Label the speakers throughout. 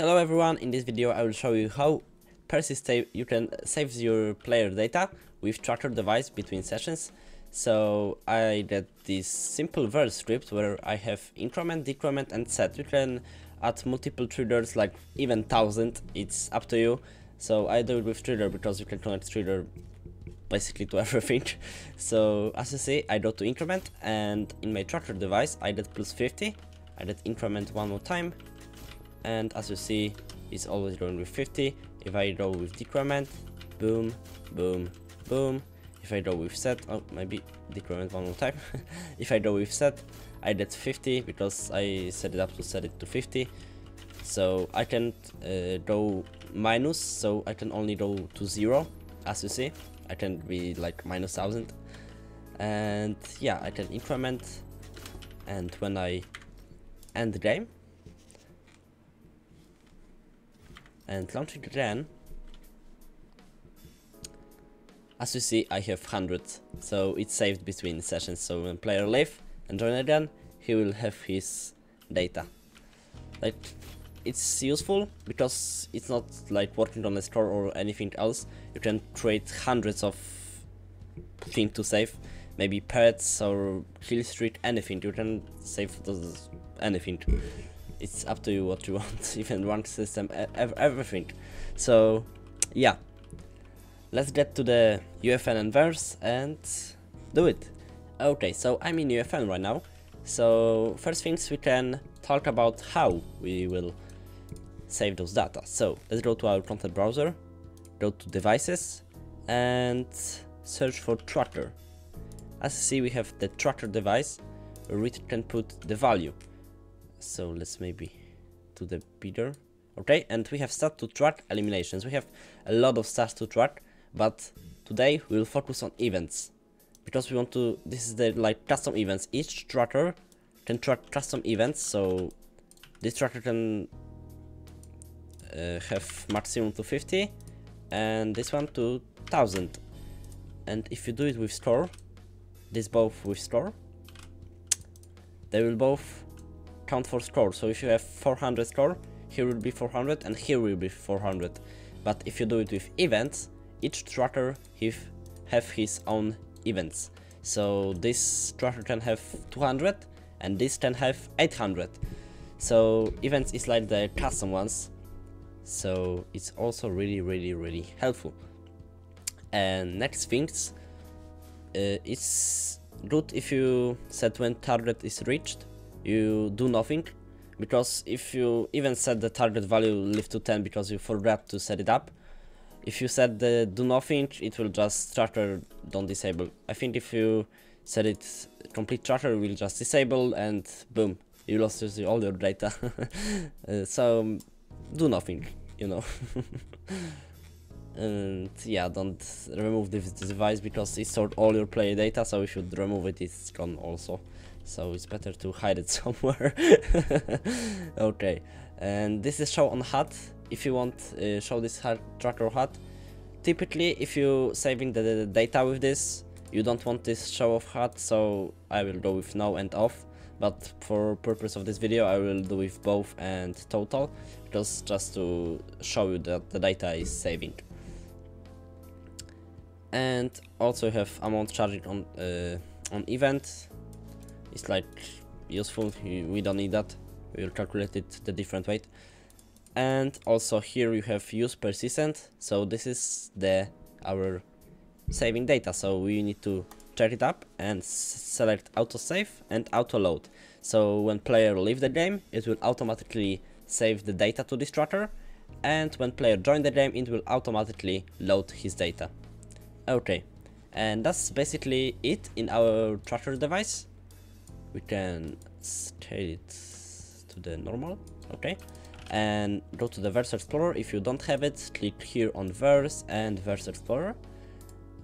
Speaker 1: Hello everyone, in this video I will show you how you can save your player data with tracker device between sessions. So I did this simple verse script where I have increment, decrement and set. You can add multiple triggers like even thousand, it's up to you. So I do it with trigger because you can connect trigger basically to everything. So as you see I go to increment and in my tracker device I did plus 50. I did increment one more time and as you see it's always going with 50 if I go with decrement boom boom boom. If I go with set oh maybe decrement one more time. If I go with set I did 50 because I set it up to set it to 50 so I can uh, go minus so I can only go to zero. As you see I can be like minus thousand. And yeah I can increment. And when I end the game and launching again as you see I have 100 so it's saved between sessions. So when player leave and join again he will have his data. Like it's useful because it's not like working on a store or anything else. You can create hundreds of things to save. Maybe pets or kill streak anything. You can save those anything it's up to you what you want even rank system everything. So yeah. Let's get to the UEFN and verse and do it. Okay so I'm in UEFN right now. So first things we can talk about how we will save those data. So let's go to our content browser go to devices and search for tracker. As you see we have the tracker device where we can put the value so let's maybe do the bidder okay and we have start to track eliminations. We have a lot of stats to track but today we will focus on events. Because we want to this is the like custom events. Each tracker can track custom events so this tracker can uh, have maximum to 50 and this one to 1000 and if you do it with store this both with store they will both count for score. So if you have 400 score, here will be 400 and here will be 400. But if you do it with events, each tracker have his own events. So this tracker can have 200 and this can have 800. So events is like the custom ones. So it's also really really really helpful. And next things, uh, it's good if you set when target is reached you do nothing because if you even set the target value live to 10 because you forgot to set it up if you set the do nothing it will just tracker don't disable. I think if you set it complete tracker will just disable and boom you lost all your data. Uh, so do nothing you know. And yeah don't remove this device because it stored all your player data so if you remove it it's gone also so it's better to hide it somewhere. Okay and this is show on HUD if you want uh, show this HUD tracker HUD typically if you saving the, the, data with this you don't want this show of HUD so I will go with no and off. But for purpose of this video I will do with both and total because just to show you that the data is saving. And also you have amount charging on uh, on event it's like useful. We don't need that. We'll calculate it the different weight and also here you have use persistent. So this is the our saving data. So we need to check it up and select auto save and auto load so when player leave the game it will automatically save the data to this tracker and when player join the game it will automatically load his data. Okay. And that's basically it in our tracker device we can scale it to the normal okay? And go to the verse explorer. If you don't have it click here on verse and verse explorer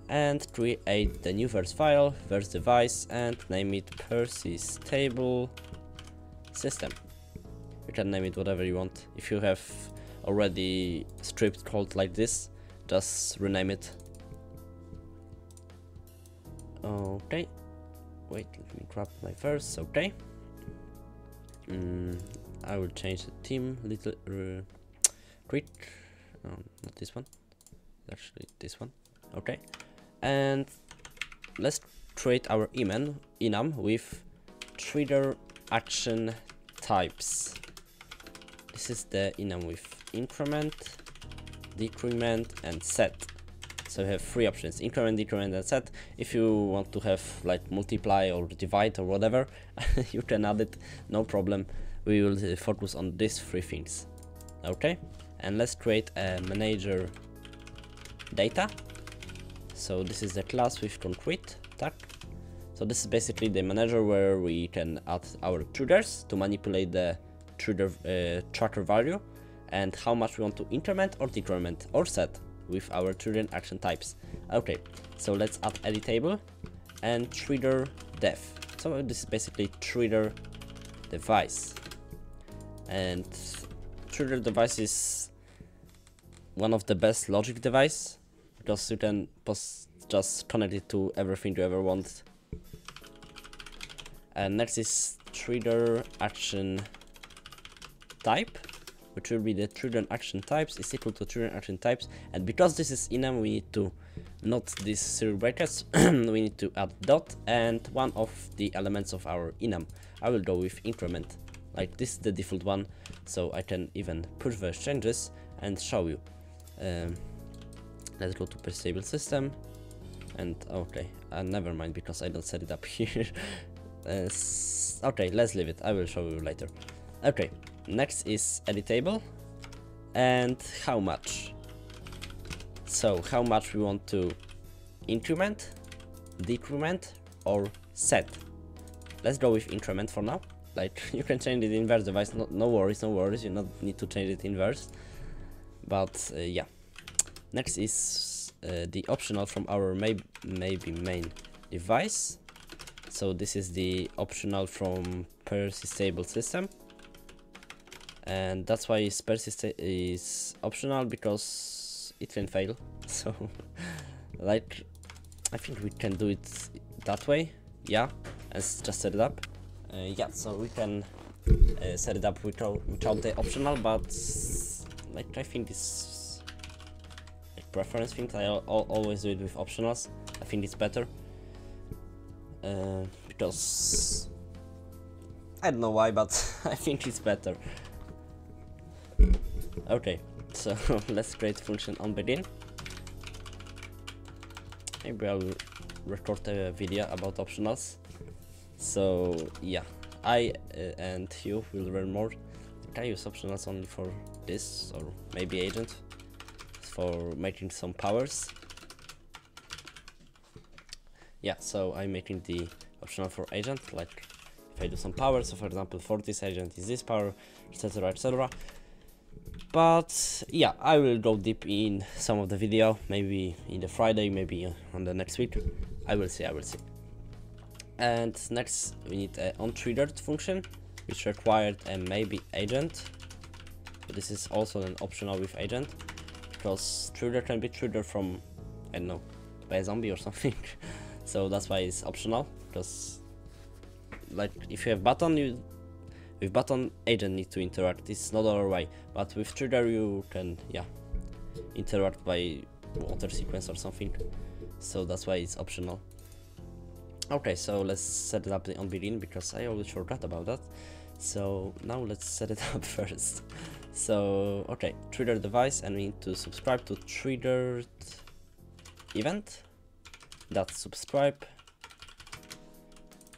Speaker 1: and create the new verse file verse device and name it persistable system. You can name it whatever you want. If you have already script called like this just rename it. Okay wait let me grab my first okay. Mm, I will change the team little uh, um, not this one. Actually this one okay. And let's create our enum enum with trigger action types. This is the enum with increment decrement and set so we have three options increment decrement and set if you want to have like multiply or divide or whatever you can add it no problem. We will uh, focus on these three things. Okay? And let's create a manager data. So this is the class with concrete tag so this is basically the manager where we can add our triggers to manipulate the trigger uh, tracker value. And how much we want to increment or decrement or set with our trigger action types. Okay, so let's add editable and trigger def. So this is basically trigger device. And trigger device is one of the best logic device because you can just connect it to everything you ever want. And next is trigger action type which will be the trigger action types is equal to trigger action types. And because this is enum we need to not these serial brackets we need to add dot and one of the elements of our enum I will go with increment. Like this is the default one so I can even push the changes and show you. Um, let's go to stable system. And okay uh, never mind because I don't set it up here. Uh, okay let's leave it. I will show you later. Okay next is editable and how much? So how much we want to increment decrement or set? Let's go with increment for now. Like you can change it in verse device no, no worries no worries. You not need to change it in verse. But uh, yeah. Next is uh, the optional from our may maybe main device. So this is the optional from persistable system and that's why persist is optional because it can fail. So like I think we can do it that way. Yeah let's just set it up. Uh, yeah so we can uh, set it up without, without the optional but like I think it's like preference things. I al always do it with optionals. I think it's better. Uh, because I don't know why but I think it's better Okay, so let's create function on begin. Maybe I'll record a video about optionals. So yeah, I uh, and you will learn more. Can I use optionals only for this or maybe agent for making some powers? Yeah, so I'm making the optional for agent, like if I do some power, so for example for this agent is this power, etc etc but yeah i will go deep in some of the video. Maybe in the friday maybe on the next week. I will see i will see. And next we need an on triggered function which required a maybe agent. But this is also an optional with agent because trigger can be triggered from i don't know by a zombie or something. So that's why it's optional because like if you have button you with button, agent needs to interact, it's not our way, but with trigger you can, yeah, interact by water sequence or something, so that's why it's optional. Okay, so let's set it up on begin because I always forgot about that. So now let's set it up first. So, okay, trigger device and we need to subscribe to triggered event that subscribe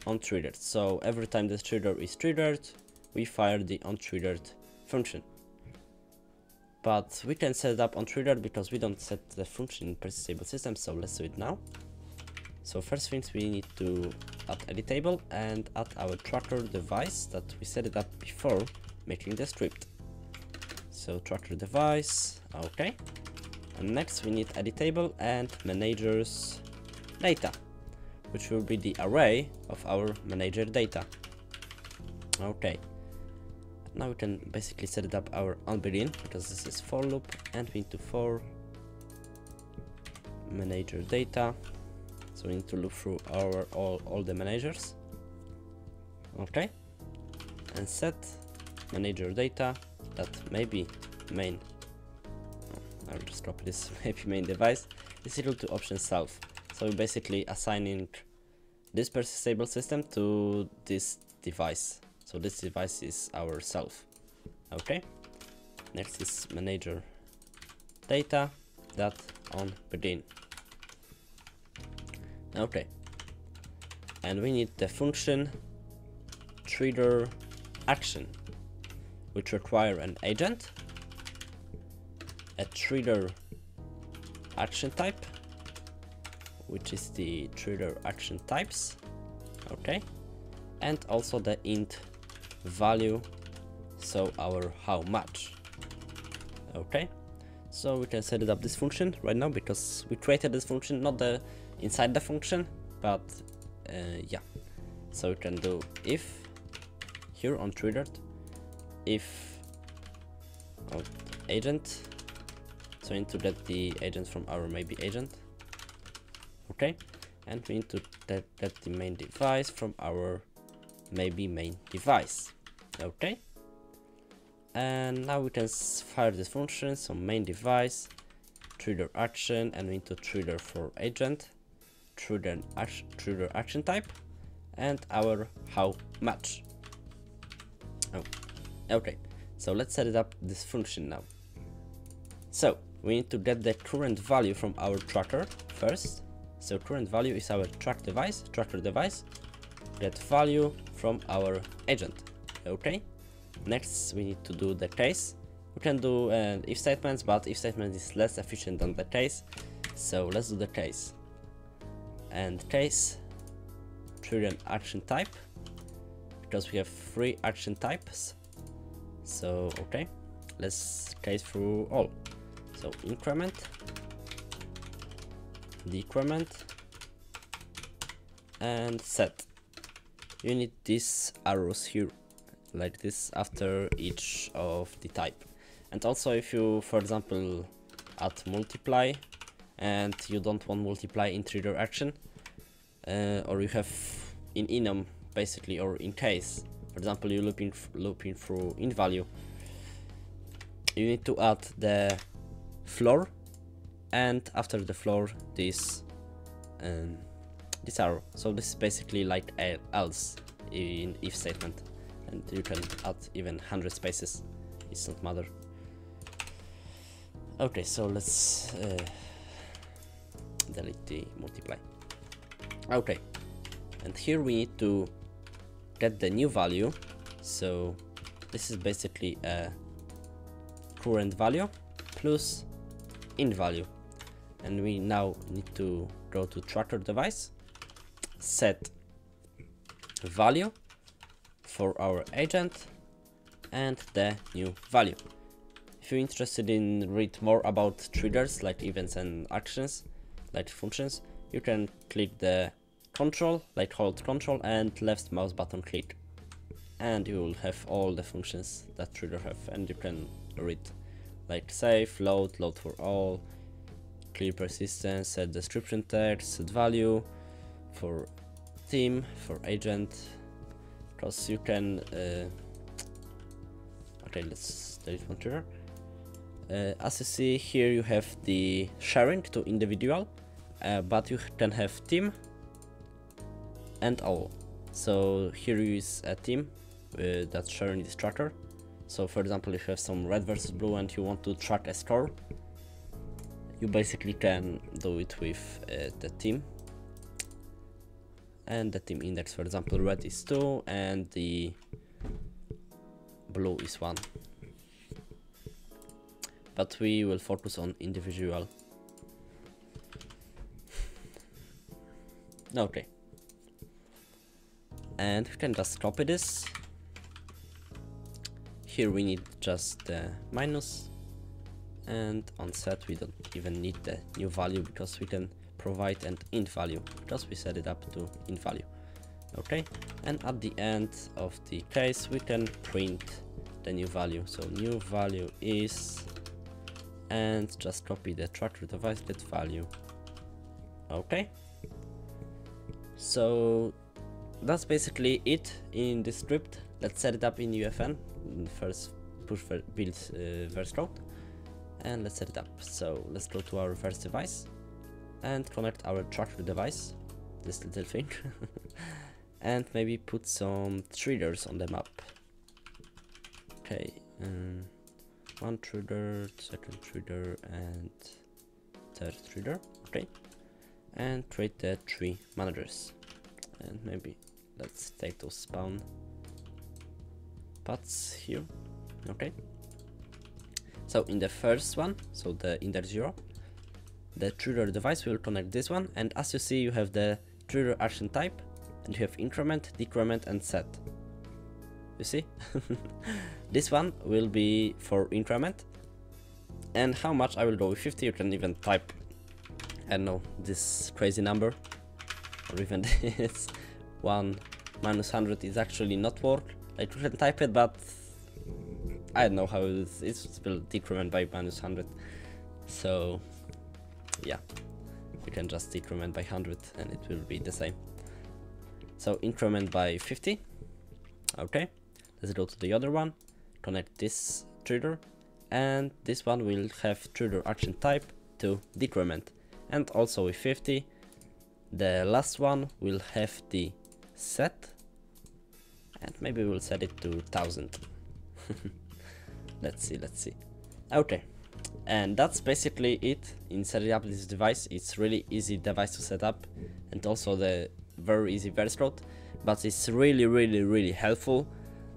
Speaker 1: on triggered. So every time this trigger is triggered, we fire the on triggered function. But we can set it up on triggered because we don't set the function in persistable system, so let's do it now. So first things we need to add editable and add our tracker device that we set it up before making the script. So tracker device, okay. And next we need editable and managers data, which will be the array of our manager data. Okay, now we can basically set up our onBegin because this is for loop and we need to for manager data. So we need to look through our all, all the managers. Okay. And set manager data. That maybe main I'll just copy this maybe main device. Is equal to option self. So we're basically assigning this persistable system to this device. So this device is our self. Okay. Next is manager data that on begin. Okay. And we need the function trigger action which require an agent, a trigger action type, which is the trigger action types, okay, and also the int value, so our how much, okay. So we can set it up this function right now because we created this function, not the inside the function, but uh, yeah. So we can do if here on triggered if oh, agent so we need to get the agent from our maybe agent okay and we need to get, get the main device from our maybe main device. Okay. And now we can fire this function so main device trigger action and we need to trigger for agent trigger action trigger action type and our how much oh okay. So let's set it up this function now. So we need to get the current value from our tracker first. So current value is our track device tracker device. Get value from our agent okay? Next we need to do the case we can do uh, if statements but if statement is less efficient than the case so let's do the case and case trigger an action type because we have three action types. So okay let's case through all. So increment decrement and set you need these arrows here like this after each of the type. And also if you for example add multiply and you don't want multiply in trigger action uh, or you have in enum basically or in case. For example you're looping looping through in value. You need to add the floor and after the floor this um, this arrow so this is basically like else in if statement. And you can add even 100 spaces. It's not matter. Okay so let's uh, delete the multiply. Okay and here we need to get the new value. So this is basically a current value plus in value. And we now need to go to tracker device set value for our agent and the new value if you're interested in read more about triggers like events and actions like functions you can click the control, like hold control and left mouse button click. And you will have all the functions that trigger have and you can read like save, load, load for all, clear persistence, set description text, set value for team, for agent, because you can, uh, okay let's delete one trigger. Uh, as you see here you have the sharing to individual, uh, but you can have team and all. So here is a team uh, that's sharing this tracker. So for example, if you have some red versus blue and you want to track a score, you basically can do it with uh, the team. And the team index, for example, red is 2 and the blue is 1. But we will focus on individual. okay and we can just copy this here we need just the minus and on set we don't even need the new value because we can provide an int value because we set it up to int value okay and at the end of the case we can print the new value so new value is and just copy the tracker device get value okay so that's basically it in the script. Let's set it up in UEFN First push build uh, verse code. and let's set it up. So let's go to our first device and connect our tracker device, this little thing, and maybe put some triggers on the map. Okay, um, one trigger, second trigger, and third trigger. Okay, and create the three managers, and maybe let's take those spawn pads here. Okay. So in the first one, so the inner zero, the trigger device will connect this one, and as you see, you have the trigger action type, and you have increment, decrement, and set. You see? this one will be for increment, and how much I will go with 50, you can even type, I don't know, this crazy number, or even this 1 minus 100 is actually not work, like you can type it, but I don't know how it is. It's will decrement by minus 100. So, yeah, you can just decrement by 100 and it will be the same. So increment by 50. Okay, let's go to the other one. Connect this trigger and this one will have trigger action type to decrement and also with 50 the last one will have the set and maybe we'll set it to 1000 let's see let's see okay and that's basically it. In setting up this device it's really easy device to set up and also the very easy verse but it's really really really helpful.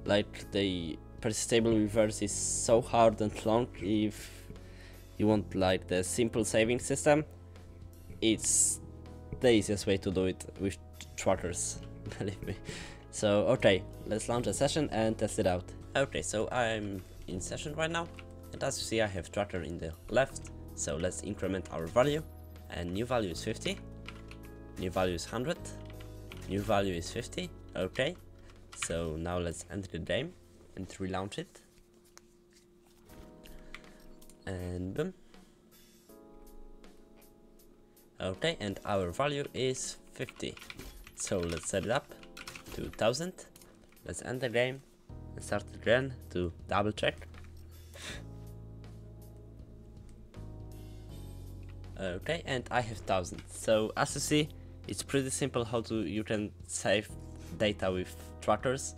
Speaker 1: Like the persistable reverse is so hard and long if you want like the simple saving system it's the easiest way to do it with trackers believe me. So okay let's launch a session and test it out. Okay so i'm in session right now and as you see I have tracker in the left. So let's increment our value. And new value is 50 new value is 100 new value is 50 okay. So now let's enter the game and relaunch it. And boom. Okay and our value is 50 so let's set it up to 1000 let's end the game and start again to double check. Okay, and I have 1000. So as you see, it's pretty simple how to you can save data with trackers.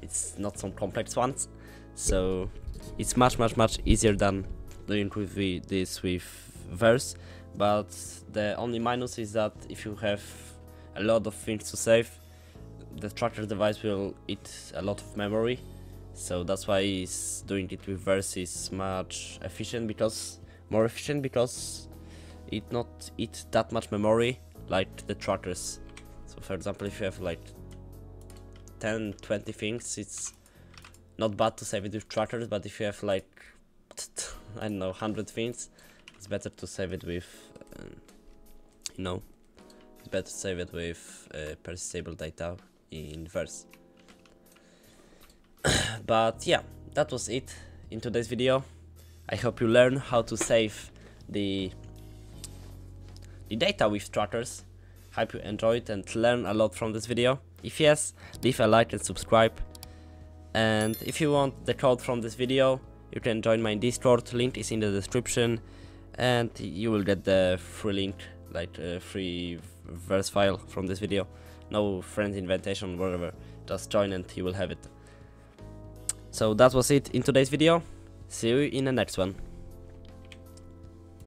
Speaker 1: It's not some complex ones. So it's much much much easier than doing with this with verse. But the only minus is that if you have a lot of things to save, the tracker device will eat a lot of memory so that's why doing it with verse is much efficient because more efficient because it not eat that much memory like the trackers so for example if you have like 10 20 things it's not bad to save it with trackers but if you have like I don't know 100 things it's better to save it with um, you know it's better to save it with uh, persistable data in verse. But yeah that was it in today's video. I hope you learn how to save the the data with trackers hope you enjoyed and learn a lot from this video. If yes leave a like and subscribe. And if you want the code from this video you can join my discord. Link is in the description. And you will get the free link like a free verse file from this video. No friends invitation whatever. Just join and you will have it. So that was it in today's video. See you in the next one